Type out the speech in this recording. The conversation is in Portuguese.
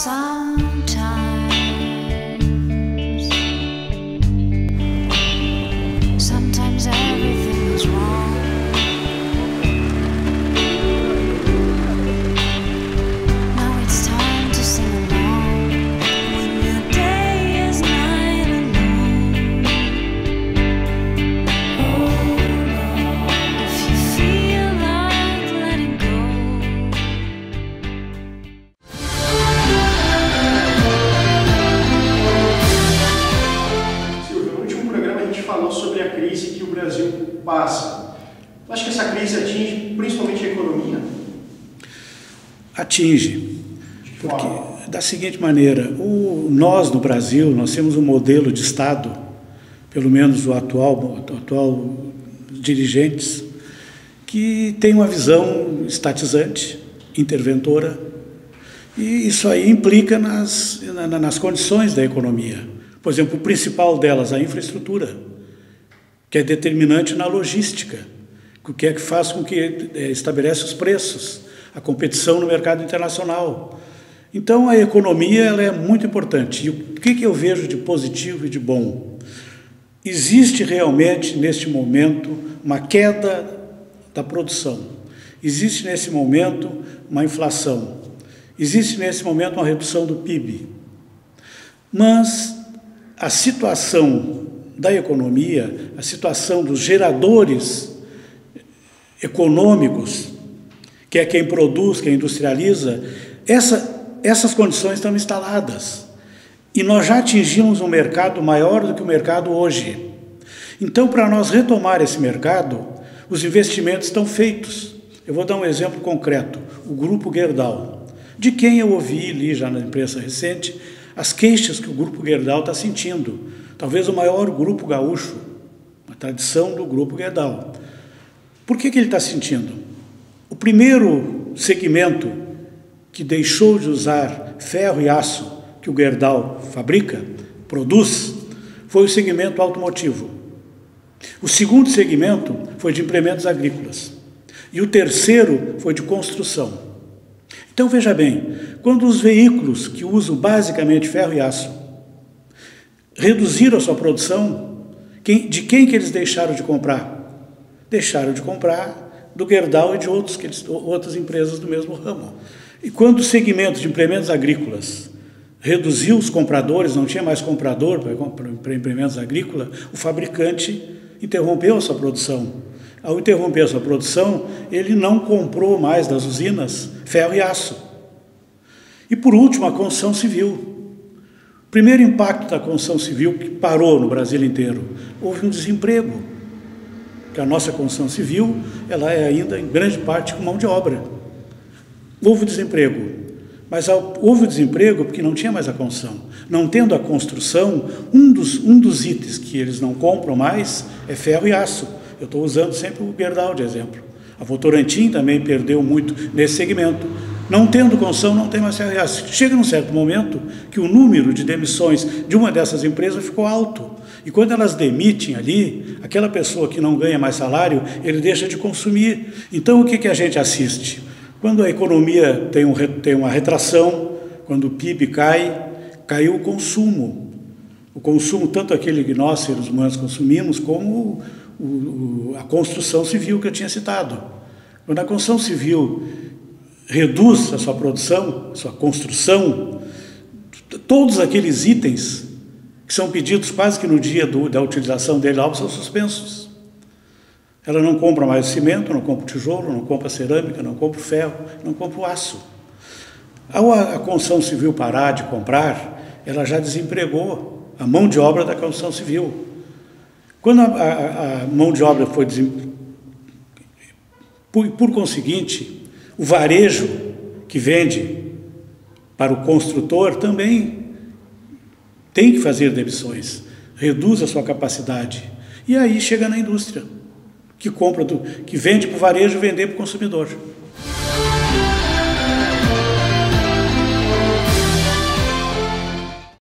Sometimes. Falou sobre a crise que o Brasil passa. Eu acho que essa crise atinge principalmente a economia. Atinge. Porque, da seguinte maneira, o, nós no Brasil, nós temos um modelo de Estado, pelo menos o atual, o atual dirigentes, que tem uma visão estatizante, interventora, e isso aí implica nas, na- nas condições da economia. Por exemplo, o principal delas, a infraestrutura, que é determinante na logística, o que é que faz com que eh, estabelece os preços, a competição no mercado internacional. Então, a economia ela é muito importante. E o que, que eu vejo de positivo e de bom? Existe realmente, neste momento, uma queda da produção. Existe, nesse momento, uma inflação. Existe, nesse momento, uma redução do PIB. Mas a situação da economia, a situação dos geradores econômicos, que é quem produz, quem industrializa, essa, essas condições estão instaladas. E nós já atingimos um mercado maior do que o mercado hoje. Então, para nós retomar esse mercado, os investimentos estão feitos. Eu vou dar um exemplo concreto: o Grupo Gerdau, de quem eu ouvi li já na imprensa recente as queixas que o Grupo Gerdau está sentindo. Talvez o maior grupo gaúcho, a tradição do Grupo Gerdau. Por que, que ele está sentindo? O primeiro segmento que deixou de usar ferro e aço que o Gerdau fabrica, produz, foi o segmento automotivo. O segundo segmento foi de implementos agrícolas. E o terceiro foi de construção. Então veja bem, quando os veículos que usam basicamente ferro e aço reduziram a sua produção, de quem que eles deixaram de comprar? Deixaram de comprar do Gerdau e de outros, que eles- outras empresas do mesmo ramo. E quando o segmento de implementos agrícolas reduziu os compradores, não tinha mais comprador para compra- para implementos agrícolas, o fabricante interrompeu a sua produção. Ao interromper a sua produção, ele não comprou mais das usinas ferro e aço. E por último, a construção civil. Primeiro impacto da construção civil que parou no Brasil inteiro, houve um desemprego. Porque a nossa construção civil, ela é ainda em grande parte com mão de obra. Houve desemprego, mas houve desemprego porque não tinha mais a construção. Não tendo a construção, um dos, um dos itens que eles não compram mais é ferro e aço. Eu estou usando sempre o Gerdau de exemplo. A Votorantim também perdeu muito nesse segmento. Não tendo construção, não tem mais aço. Chega num certo momento que o número de demissões de uma dessas empresas ficou alto. E quando elas demitem ali, aquela pessoa que não ganha mais salário, ele deixa de consumir. Então, o que, que a gente assiste? Quando a economia tem, um, tem uma retração, quando o PIB cai, caiu o consumo. O consumo, tanto aquele que nós, seres humanos, consumimos, como o- o- a construção civil que eu tinha citado. Quando a construção civil reduz a sua produção, a sua construção, todos aqueles itens que são pedidos quase que no dia do- da utilização dele lá, são suspensos. Ela não compra mais cimento, não compra tijolo, não compra cerâmica, não compra ferro, não compra aço. Ao a, a construção civil parar de comprar, ela já desempregou a mão de obra da construção civil. Quando a, a- a mão de obra foi desem... por, por conseguinte, o varejo que vende para o construtor também tem que fazer demissões, reduz a sua capacidade. E aí chega na indústria, que compra do, que vende para o varejo vender para o consumidor.